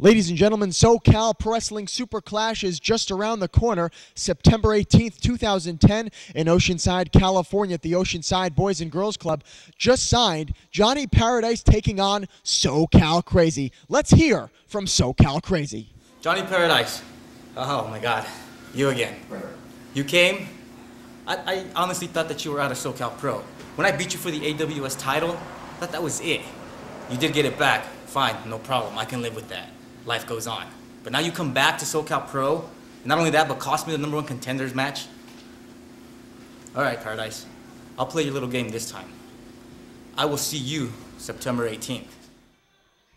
Ladies and gentlemen, SoCal Pro Wrestling Super Clash is just around the corner, September 18th, 2010, in Oceanside, California, at the Oceanside Boys and Girls Club. Just signed Johnny Paradise taking on SoCal Crazy. Let's hear from SoCal Crazy. Johnny Paradise. Oh my God, you again. You came. I, I honestly thought that you were out of SoCal Pro. When I beat you for the AWS title, I thought that was it. You did get it back. Fine, no problem. I can live with that life goes on. But now you come back to SoCal Pro, and not only that, but cost me the number one contenders match. All right, Paradise. I'll play your little game this time. I will see you September 18th.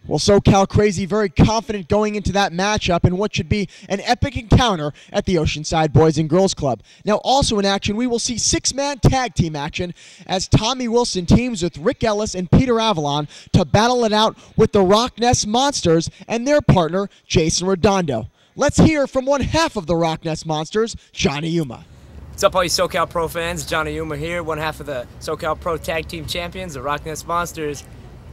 Well, SoCal Crazy very confident going into that matchup in what should be an epic encounter at the Oceanside Boys and Girls Club. Now, also in action, we will see six man tag team action as Tommy Wilson teams with Rick Ellis and Peter Avalon to battle it out with the Rock Nest Monsters and their partner, Jason Redondo. Let's hear from one half of the Rock Nest Monsters, Johnny Yuma. What's up, all you SoCal Pro fans? Johnny Yuma here, one half of the SoCal Pro Tag Team Champions, the Rock Nest Monsters.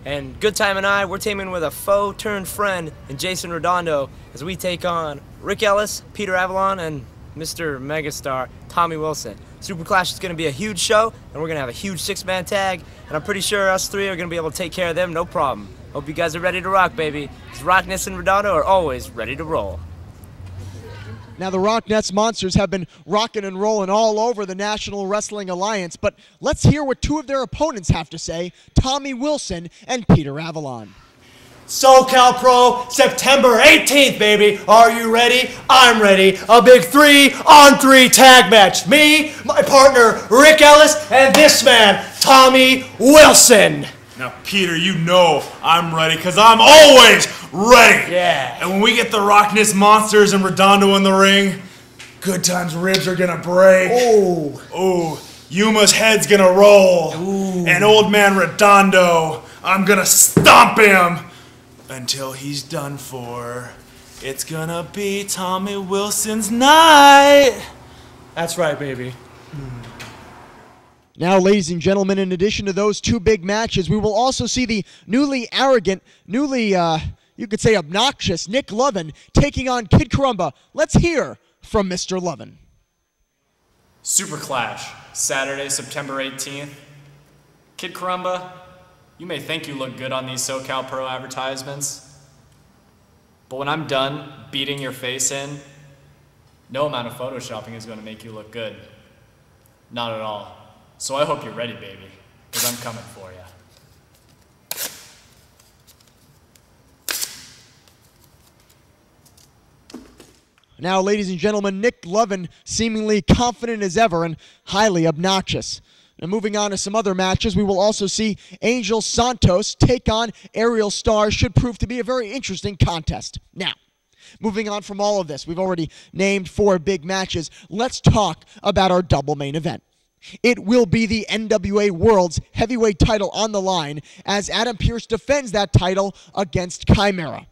And Good Time and I, we're teaming with a foe turned friend in Jason Redondo as we take on Rick Ellis, Peter Avalon, and Mr. Megastar Tommy Wilson. Super Clash is going to be a huge show, and we're going to have a huge six man tag, and I'm pretty sure us three are going to be able to take care of them no problem. Hope you guys are ready to rock, baby. Because Rockness and Redondo are always ready to roll. Now, the Rock Nest Monsters have been rocking and rolling all over the National Wrestling Alliance, but let's hear what two of their opponents have to say Tommy Wilson and Peter Avalon. SoCal Pro, September 18th, baby. Are you ready? I'm ready. A big three on three tag match. Me, my partner, Rick Ellis, and this man, Tommy Wilson. Now, Peter, you know I'm ready because I'm always ready. Yeah. And when we get the Rockness Monsters and Redondo in the ring, good times ribs are gonna break. Oh. Oh, Yuma's head's gonna roll. Ooh. And old man Redondo, I'm gonna stomp him until he's done for. It's gonna be Tommy Wilson's night. That's right, baby. Now, ladies and gentlemen, in addition to those two big matches, we will also see the newly arrogant, newly, uh, you could say obnoxious Nick Lovin taking on Kid Karumba. Let's hear from Mr. Lovin. Super Clash, Saturday, September 18th. Kid Karumba, you may think you look good on these SoCal Pro advertisements, but when I'm done beating your face in, no amount of photoshopping is going to make you look good. Not at all. So I hope you're ready, baby, because I'm coming for you. Now, ladies and gentlemen, Nick Lovin seemingly confident as ever and highly obnoxious. Now, moving on to some other matches, we will also see Angel Santos take on Aerial Star. Should prove to be a very interesting contest. Now, moving on from all of this, we've already named four big matches. Let's talk about our double main event. It will be the NWA World's Heavyweight title on the line as Adam Pearce defends that title against Chimera.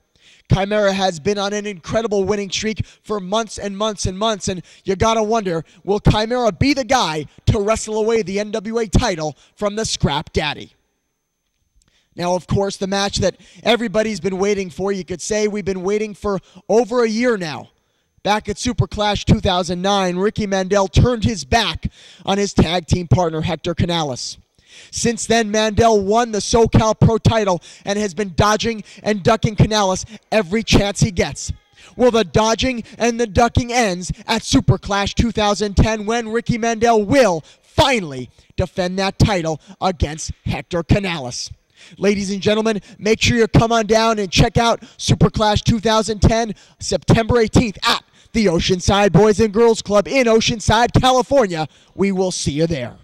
Chimera has been on an incredible winning streak for months and months and months, and you gotta wonder will Chimera be the guy to wrestle away the NWA title from the Scrap Daddy? Now, of course, the match that everybody's been waiting for, you could say we've been waiting for over a year now. Back at Super Clash 2009, Ricky Mandel turned his back on his tag team partner Hector Canales. Since then, Mandel won the SoCal Pro title and has been dodging and ducking Canales every chance he gets. Well, the dodging and the ducking ends at Super Clash 2010 when Ricky Mandel will finally defend that title against Hector Canales. Ladies and gentlemen, make sure you come on down and check out Super Clash 2010, September 18th at the Oceanside Boys and Girls Club in Oceanside, California. We will see you there.